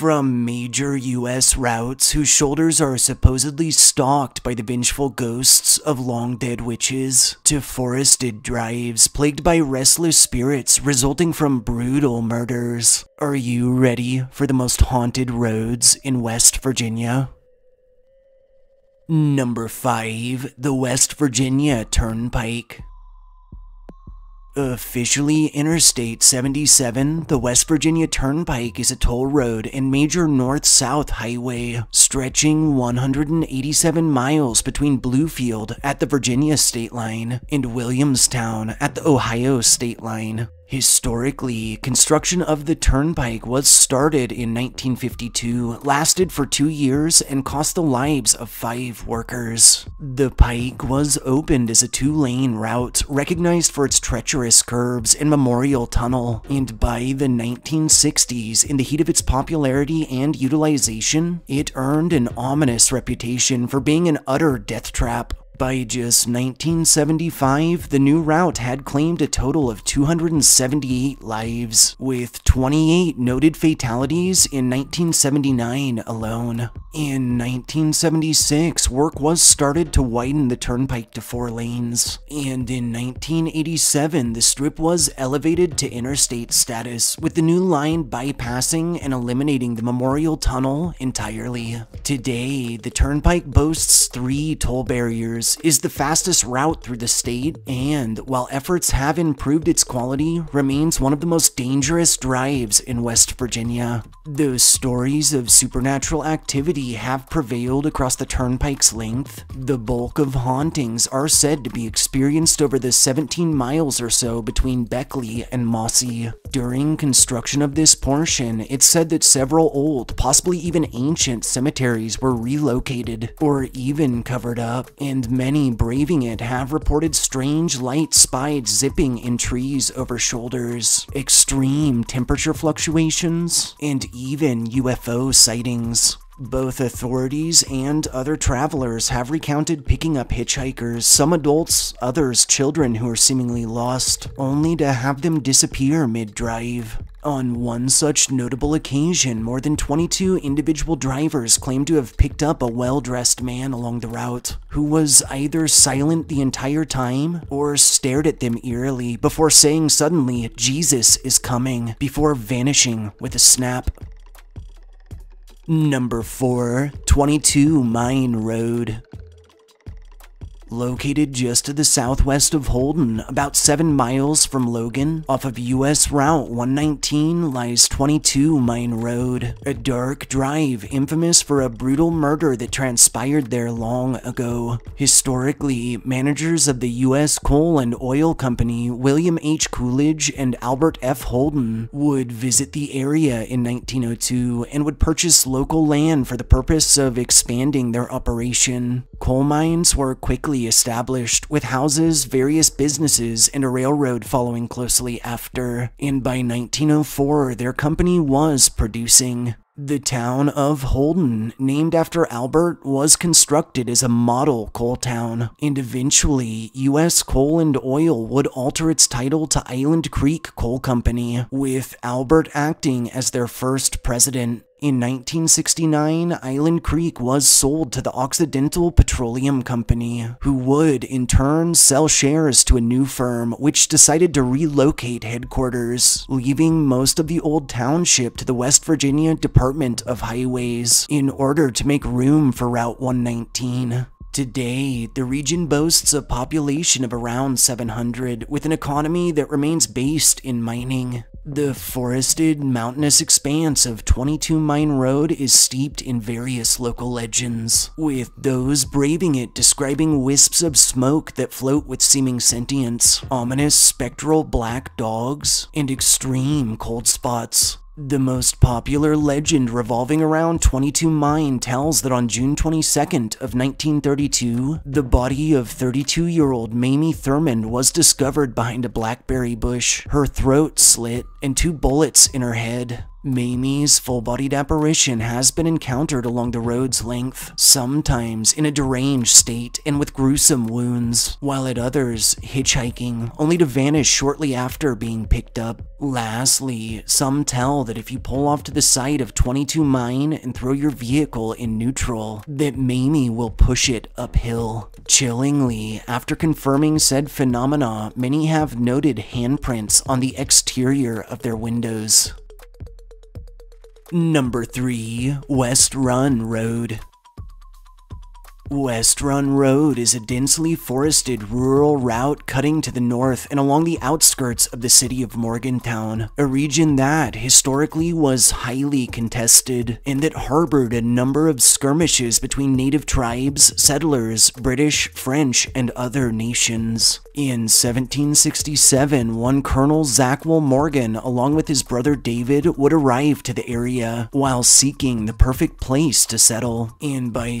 From major US routes whose shoulders are supposedly stalked by the vengeful ghosts of long dead witches, to forested drives plagued by restless spirits resulting from brutal murders. Are you ready for the most haunted roads in West Virginia? Number 5. The West Virginia Turnpike. Officially Interstate 77, the West Virginia Turnpike is a toll road and major north-south highway stretching 187 miles between Bluefield at the Virginia state line and Williamstown at the Ohio state line. Historically, construction of the turnpike was started in 1952, lasted for two years, and cost the lives of five workers. The pike was opened as a two-lane route, recognized for its treacherous curves and memorial tunnel, and by the 1960s, in the heat of its popularity and utilization, it earned an ominous reputation for being an utter death trap. By just 1975, the new route had claimed a total of 278 lives, with 28 noted fatalities in 1979 alone. In 1976, work was started to widen the turnpike to four lanes, and in 1987, the strip was elevated to interstate status, with the new line bypassing and eliminating the Memorial Tunnel entirely. Today, the turnpike boasts three toll barriers is the fastest route through the state, and while efforts have improved its quality, remains one of the most dangerous drives in West Virginia. Those stories of supernatural activity have prevailed across the turnpike's length. The bulk of hauntings are said to be experienced over the 17 miles or so between Beckley and Mossy. During construction of this portion, it's said that several old, possibly even ancient cemeteries were relocated or even covered up, and many braving it have reported strange light spied zipping in trees over shoulders, extreme temperature fluctuations, and even UFO sightings. Both authorities and other travelers have recounted picking up hitchhikers, some adults, others children who are seemingly lost, only to have them disappear mid-drive. On one such notable occasion, more than 22 individual drivers claimed to have picked up a well-dressed man along the route, who was either silent the entire time or stared at them eerily before saying suddenly, Jesus is coming, before vanishing with a snap. Number 4, 22 Mine Road. Located just to the southwest of Holden, about 7 miles from Logan, off of US Route 119 lies 22 Mine Road, a dark drive infamous for a brutal murder that transpired there long ago. Historically, managers of the US Coal and Oil Company, William H. Coolidge and Albert F. Holden, would visit the area in 1902 and would purchase local land for the purpose of expanding their operation. Coal mines were quickly established, with houses, various businesses, and a railroad following closely after, and by 1904 their company was producing. The town of Holden, named after Albert, was constructed as a model coal town, and eventually U.S. Coal and Oil would alter its title to Island Creek Coal Company, with Albert acting as their first president. In 1969, Island Creek was sold to the Occidental Petroleum Company, who would, in turn, sell shares to a new firm which decided to relocate headquarters, leaving most of the old township to the West Virginia Department of Highways in order to make room for Route 119. Today, the region boasts a population of around 700, with an economy that remains based in mining. The forested, mountainous expanse of 22 Mine Road is steeped in various local legends, with those braving it describing wisps of smoke that float with seeming sentience, ominous spectral black dogs, and extreme cold spots. The most popular legend revolving around 22 Mine tells that on June 22nd of 1932, the body of 32-year-old Mamie Thurmond was discovered behind a blackberry bush, her throat slit, and two bullets in her head. Mamie's full bodied apparition has been encountered along the road's length, sometimes in a deranged state and with gruesome wounds, while at others, hitchhiking, only to vanish shortly after being picked up. Lastly, some tell that if you pull off to the side of 22 Mine and throw your vehicle in neutral, that Mamie will push it uphill. Chillingly, after confirming said phenomena, many have noted handprints on the exterior of their windows. Number 3. West Run Road West Run Road is a densely forested rural route cutting to the north and along the outskirts of the city of Morgantown, a region that historically was highly contested and that harbored a number of skirmishes between native tribes, settlers, British, French, and other nations. In 1767, one Colonel Zackquill Morgan, along with his brother David, would arrive to the area while seeking the perfect place to settle. And by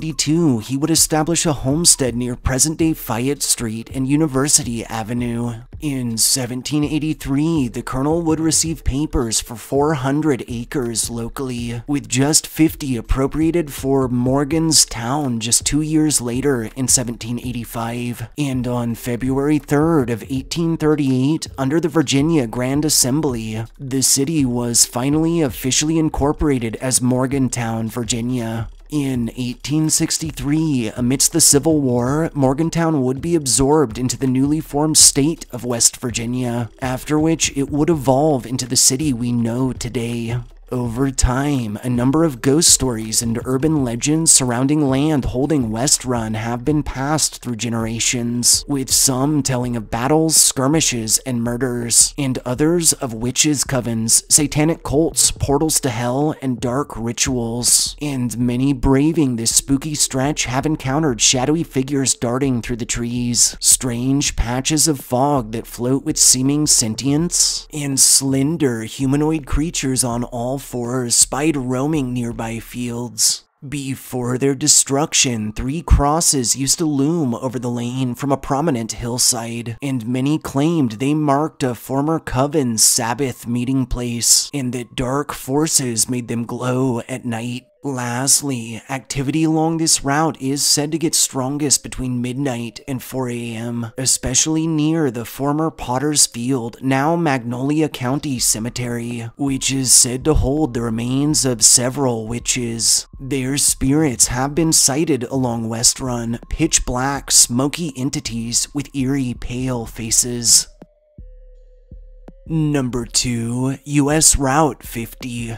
1772, he would establish a homestead near present-day Fayette Street and University Avenue. In 1783, the colonel would receive papers for 400 acres locally, with just 50 appropriated for Morgan's Town just two years later in 1785. And on February 3rd of 1838, under the Virginia Grand Assembly, the city was finally officially incorporated as Morgantown, Virginia. In 1863, amidst the Civil War, Morgantown would be absorbed into the newly formed state of West Virginia, after which it would evolve into the city we know today. Over time, a number of ghost stories and urban legends surrounding land holding West Run have been passed through generations, with some telling of battles, skirmishes, and murders, and others of witches' covens, satanic cults, portals to hell, and dark rituals. And many braving this spooky stretch have encountered shadowy figures darting through the trees, strange patches of fog that float with seeming sentience, and slender humanoid creatures on all fours spied roaming nearby fields. Before their destruction, three crosses used to loom over the lane from a prominent hillside, and many claimed they marked a former coven's Sabbath meeting place, and that dark forces made them glow at night. Lastly, activity along this route is said to get strongest between midnight and 4 a.m., especially near the former Potter's Field, now Monongalia County Cemetery, which is said to hold the remains of several witches. Their spirits have been sighted along West Run, pitch black, smoky entities with eerie, pale faces. Number 2. US Route 50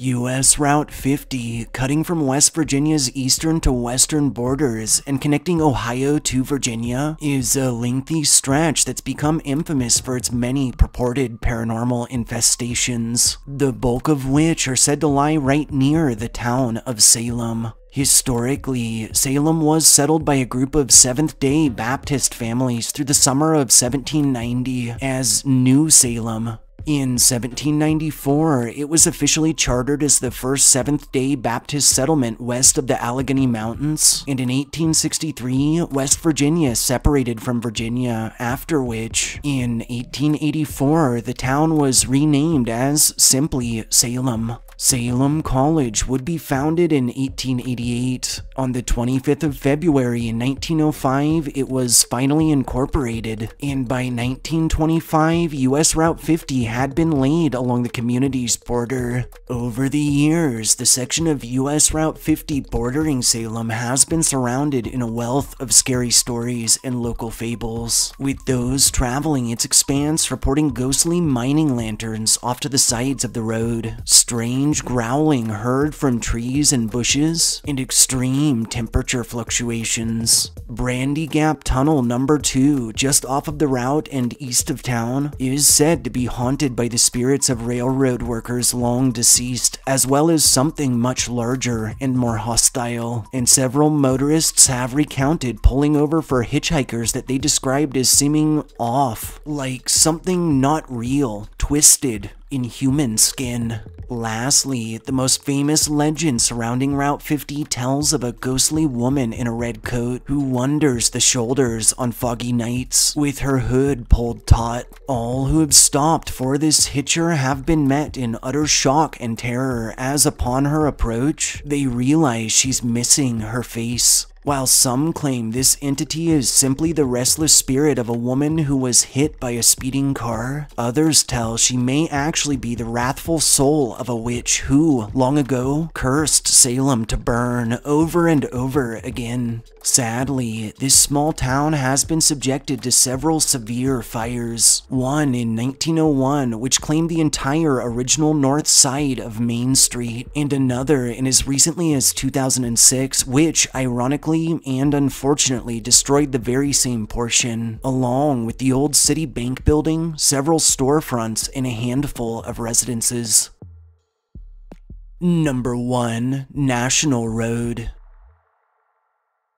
US Route 50, cutting from West Virginia's eastern to western borders and connecting Ohio to Virginia, is a lengthy stretch that's become infamous for its many purported paranormal infestations, the bulk of which are said to lie right near the town of Salem. Historically, Salem was settled by a group of Seventh day Baptist families through the summer of 1790 as New Salem, in 1794, it was officially chartered as the first Seventh day Baptist settlement west of the Allegheny Mountains, and in 1863, West Virginia separated from Virginia, after which, in 1884, the town was renamed as simply Salem. Salem College would be founded in 1888. On the 25th of February in 1905, it was finally incorporated, and by 1925, US Route 50 had been laid along the community's border. Over the years, the section of US Route 50 bordering Salem has been surrounded in a wealth of scary stories and local fables, with those traveling its expanse reporting ghostly mining lanterns off to the sides of the road, strange growling heard from trees and bushes, and extreme temperature fluctuations. Brandy Gap Tunnel number 2, just off of the route and east of town, is said to be haunted by the spirits of railroad workers long deceased, as well as something much larger and more hostile, and several motorists have recounted pulling over for hitchhikers that they described as seeming off, like something not real, twisted, in human skin. Lastly, the most famous legend surrounding Route 50 tells of a ghostly woman in a red coat who wanders the shoulders on foggy nights with her hood pulled taut. All who have stopped for this hitcher have been met in utter shock and terror as upon her approach, they realize she's missing her face. While some claim this entity is simply the restless spirit of a woman who was hit by a speeding car, others tell she may actually be the wrathful soul of a witch who, long ago, cursed Salem to burn over and over again. Sadly, this small town has been subjected to several severe fires. One in 1901, which claimed the entire original north side of Main Street, and another in as recently as 2006, which, ironically and unfortunately, destroyed the very same portion, along with the old city bank building, several storefronts, and a handful of residences. Number 1 National Road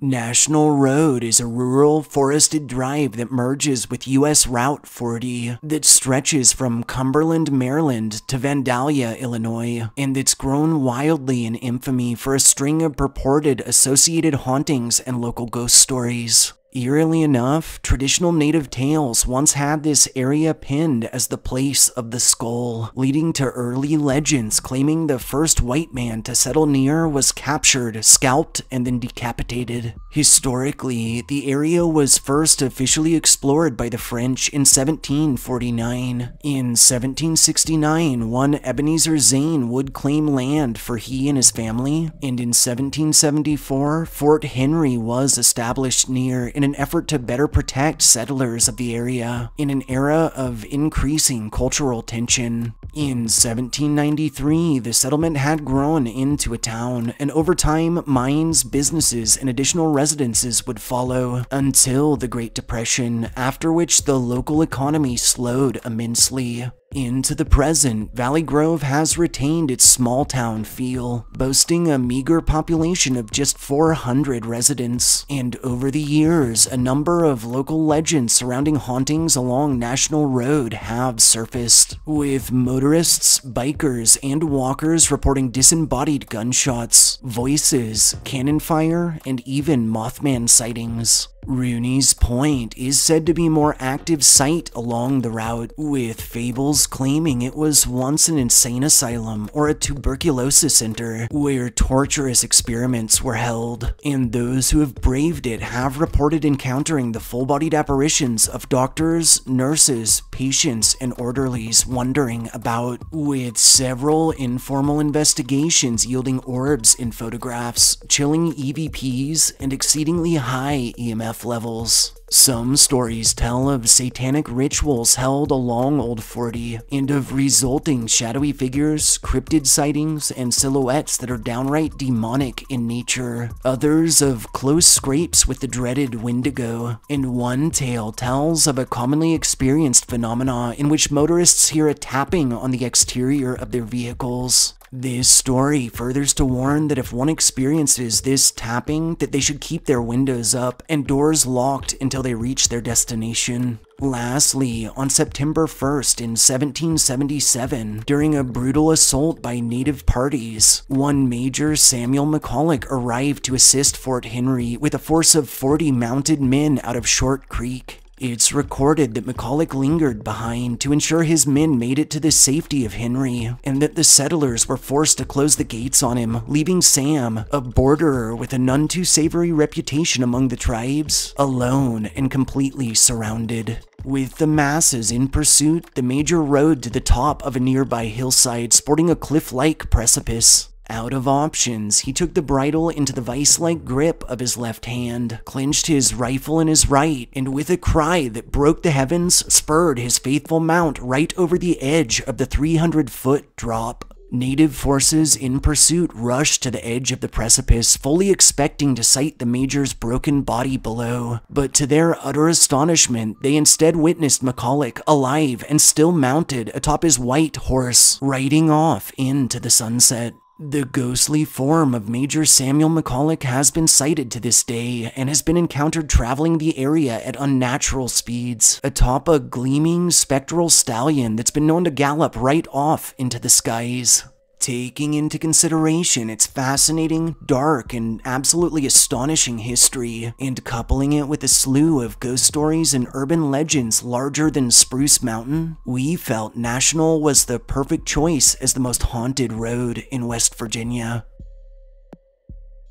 National Road is a rural, forested drive that merges with US Route 40 that stretches from Cumberland, Maryland to Vandalia, Illinois, and it's grown wildly in infamy for a string of purported associated hauntings and local ghost stories. Eerily enough, traditional native tales once had this area pinned as the place of the skull, leading to early legends claiming the first white man to settle near was captured, scalped, and then decapitated. Historically, the area was first officially explored by the French in 1749. In 1769, one Ebenezer Zane would claim land for he and his family, and in 1774, Fort Henry was established near in an effort to better protect settlers of the area in an era of increasing cultural tension. In 1793, the settlement had grown into a town, and over time, mines, businesses, and additional residences would follow until the Great Depression, after which the local economy slowed immensely. Into the present, Valley Grove has retained its small town feel, boasting a meager population of just 400 residents. And over the years, a number of local legends surrounding hauntings along National Road have surfaced, with motorists, bikers, and walkers reporting disembodied gunshots, voices, cannon fire, and even Mothman sightings. Roney's Point is said to be more active site along the route, with fables claiming it was once an insane asylum or a tuberculosis center where torturous experiments were held, and those who have braved it have reported encountering the full-bodied apparitions of doctors, nurses, patients, and orderlies wandering about, with several informal investigations yielding orbs in photographs, chilling EVPs, and exceedingly high EMF levels. Some stories tell of satanic rituals held along Old 40 and of resulting shadowy figures, cryptid sightings, and silhouettes that are downright demonic in nature. Others of close scrapes with the dreaded Wendigo. And one tale tells of a commonly experienced phenomena in which motorists hear a tapping on the exterior of their vehicles. This story furthers to warn that if one experiences this tapping, that they should keep their windows up and doors locked until they reach their destination. Lastly, on September 1st in 1777, during a brutal assault by native parties, one Major Samuel McCulloch arrived to assist Fort Henry with a force of 40 mounted men out of Short Creek. It's recorded that McCulloch lingered behind to ensure his men made it to the safety of Henry, and that the settlers were forced to close the gates on him, leaving Sam, a borderer with a none too savory reputation among the tribes, alone and completely surrounded. With the masses in pursuit, the major rode to the top of a nearby hillside sporting a cliff-like precipice. Out of options, he took the bridle into the vice-like grip of his left hand, clenched his rifle in his right, and with a cry that broke the heavens, spurred his faithful mount right over the edge of the 300-foot drop. Native forces in pursuit rushed to the edge of the precipice, fully expecting to sight the Major's broken body below. But to their utter astonishment, they instead witnessed McCulloch alive and still mounted atop his white horse, riding off into the sunset. The ghostly form of Major Samuel McCulloch has been sighted to this day and has been encountered traveling the area at unnatural speeds, atop a gleaming spectral stallion that's been known to gallop right off into the skies. Taking into consideration its fascinating, dark, and absolutely astonishing history, and coupling it with a slew of ghost stories and urban legends larger than Spruce Mountain, we felt National was the perfect choice as the most haunted road in West Virginia.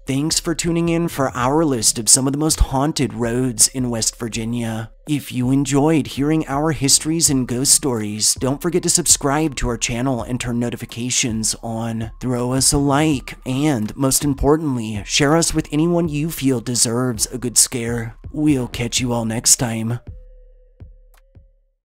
Thanks for tuning in for our list of some of the most haunted roads in West Virginia. If you enjoyed hearing our histories and ghost stories, don't forget to subscribe to our channel and turn notifications on. Throw us a like, and most importantly, share us with anyone you feel deserves a good scare. We'll catch you all next time.